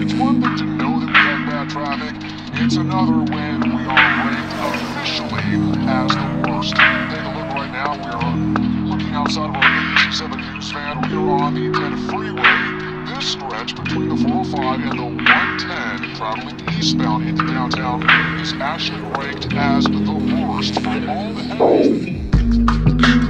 It's one thing to know that we have bad traffic. It's another when we are ranked officially as the worst. Take a look right now. We are looking outside of our 87 news van. We are on the 10 freeway. This stretch between the 405 and the 110 traveling eastbound into downtown is actually ranked as the worst for all the headings.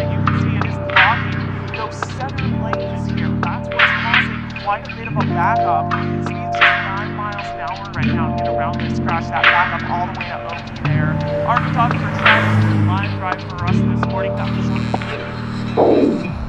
that you can see it is blocking those seven lanes here. That's what's causing quite a bit of a backup. You can see it's just 9 miles an hour right now to get around this crash. That backup all the way to over there. Our photographer Travis did line drive for us this morning. That was